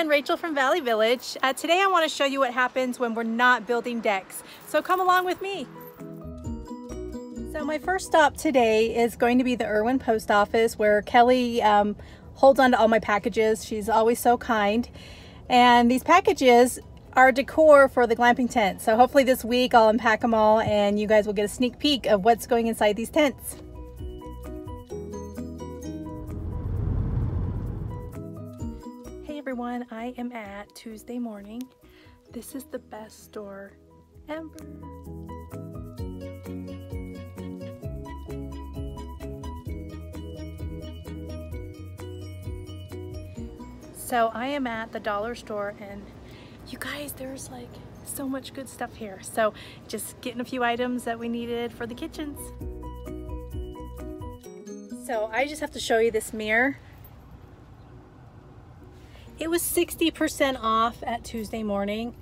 everyone, Rachel from Valley Village. Uh, today I want to show you what happens when we're not building decks. So come along with me. So my first stop today is going to be the Irwin Post Office where Kelly um, holds on to all my packages. She's always so kind. And these packages are decor for the glamping tent. So hopefully this week I'll unpack them all and you guys will get a sneak peek of what's going inside these tents. Everyone. I am at Tuesday morning. This is the best store ever. So I am at the dollar store and you guys, there's like so much good stuff here. So just getting a few items that we needed for the kitchens. So I just have to show you this mirror. It was 60% off at Tuesday morning.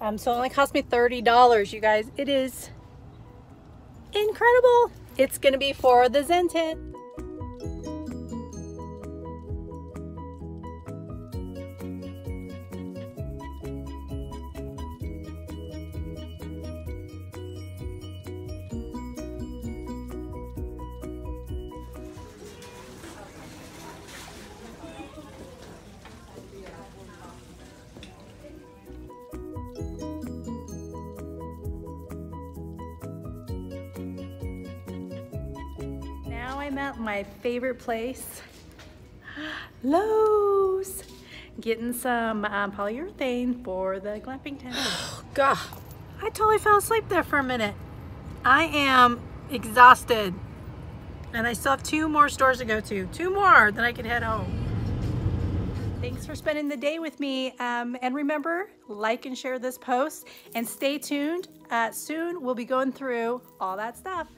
Um, so it only cost me $30, you guys. It is incredible. It's gonna be for the Zen tent. I'm at my favorite place, Lowe's. Getting some um, polyurethane for the glamping tent. Oh, God, I totally fell asleep there for a minute. I am exhausted. And I still have two more stores to go to. Two more, then I can head home. Thanks for spending the day with me. Um, and remember, like and share this post and stay tuned. Uh, soon we'll be going through all that stuff.